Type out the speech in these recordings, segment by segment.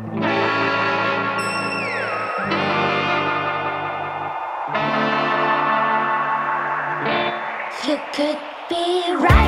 You could be right.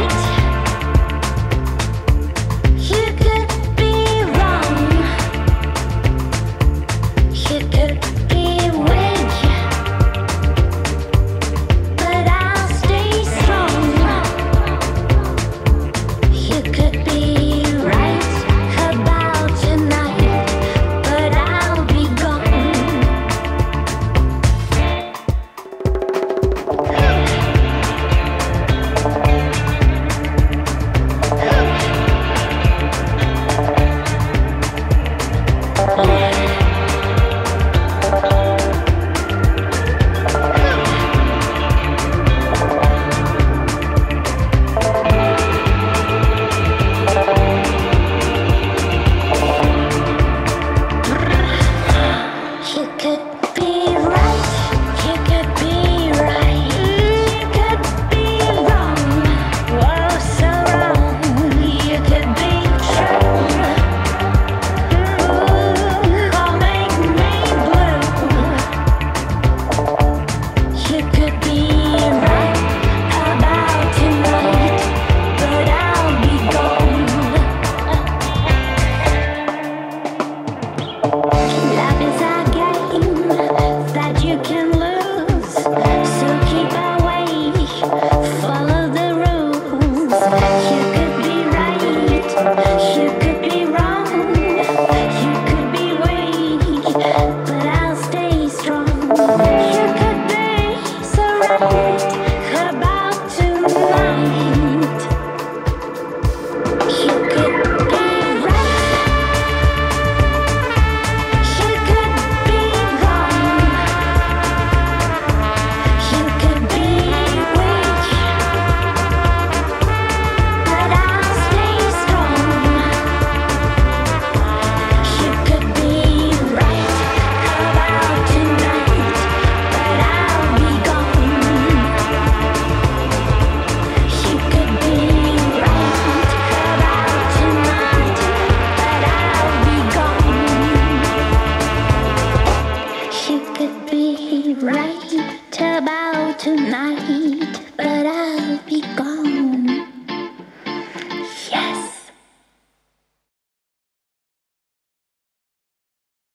about tonight, but I'll be gone.